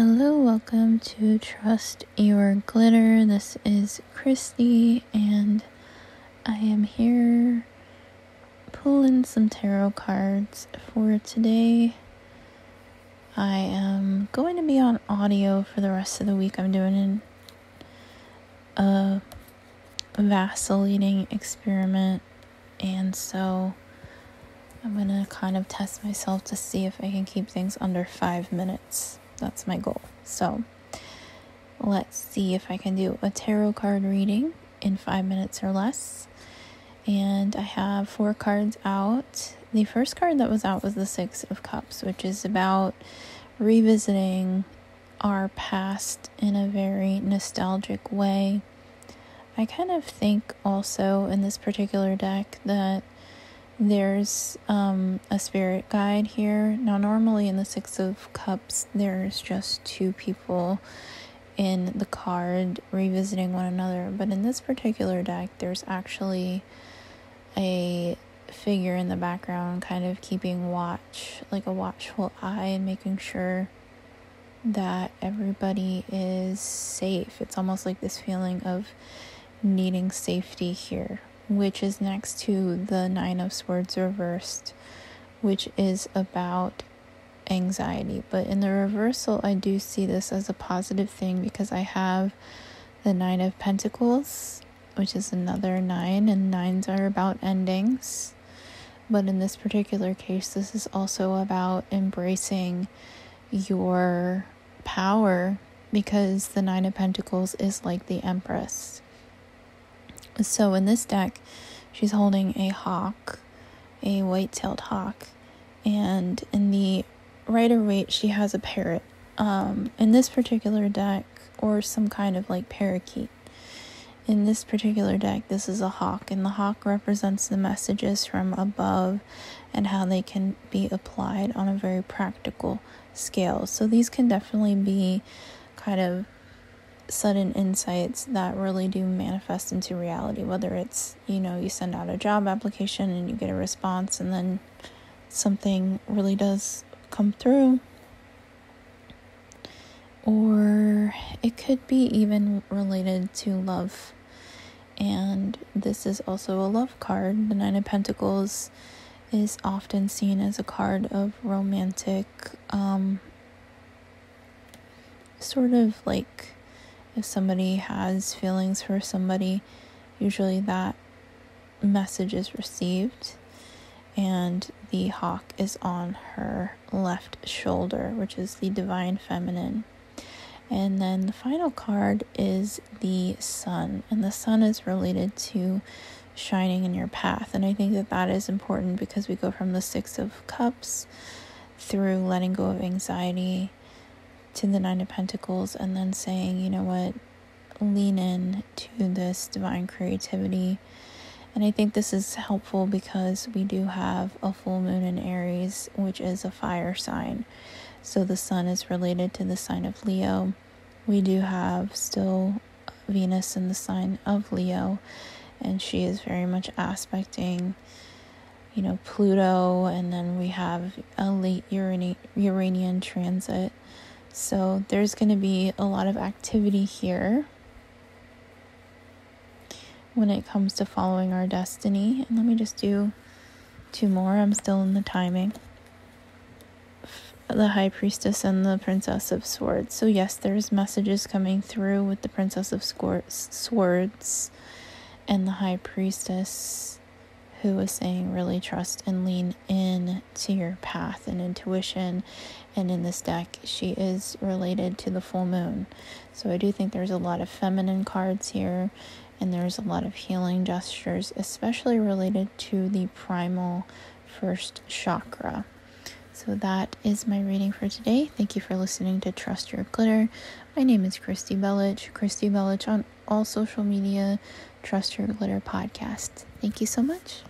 Hello, welcome to Trust Your Glitter. This is Kristy, and I am here pulling some tarot cards for today. I am going to be on audio for the rest of the week. I'm doing a vacillating experiment, and so I'm going to kind of test myself to see if I can keep things under five minutes. That's my goal. So let's see if I can do a tarot card reading in five minutes or less. And I have four cards out. The first card that was out was the Six of Cups, which is about revisiting our past in a very nostalgic way. I kind of think also in this particular deck that there's um, a spirit guide here. Now, normally in the Six of Cups, there's just two people in the card revisiting one another, but in this particular deck, there's actually a figure in the background kind of keeping watch, like a watchful eye, and making sure that everybody is safe. It's almost like this feeling of needing safety here which is next to the Nine of Swords reversed, which is about anxiety. But in the reversal, I do see this as a positive thing because I have the Nine of Pentacles, which is another nine, and nines are about endings. But in this particular case, this is also about embracing your power because the Nine of Pentacles is like the Empress. So in this deck, she's holding a hawk, a white tailed hawk, and in the Rider Waite, she has a parrot. Um, in this particular deck, or some kind of like parakeet. In this particular deck, this is a hawk, and the hawk represents the messages from above and how they can be applied on a very practical scale. So, these can definitely be kind of sudden insights that really do manifest into reality whether it's you know you send out a job application and you get a response and then something really does come through. Or it could be even related to love. And this is also a love card. The nine of pentacles is often seen as a card of romantic um sort of like if somebody has feelings for somebody, usually that message is received. And the hawk is on her left shoulder, which is the divine feminine. And then the final card is the sun, and the sun is related to shining in your path. And I think that that is important because we go from the Six of Cups through letting go of anxiety to the Nine of Pentacles and then saying, you know what, lean in to this divine creativity. And I think this is helpful because we do have a full moon in Aries, which is a fire sign. So the sun is related to the sign of Leo. We do have still Venus in the sign of Leo, and she is very much aspecting, you know, Pluto, and then we have a late Uranian transit. So there's going to be a lot of activity here when it comes to following our destiny. And let me just do two more. I'm still in the timing. The High Priestess and the Princess of Swords. So, yes, there's messages coming through with the Princess of Swords and the High Priestess who was saying really trust and lean in to your path and intuition. And in this deck, she is related to the full moon. So I do think there's a lot of feminine cards here, and there's a lot of healing gestures, especially related to the primal first chakra. So that is my reading for today. Thank you for listening to Trust Your Glitter. My name is Kristy Belich, Kristy Belich on all social media, Trust Your Glitter podcast. Thank you so much.